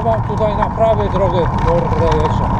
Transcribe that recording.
ja mam tutaj na prawej drogę, kurde jeszcze.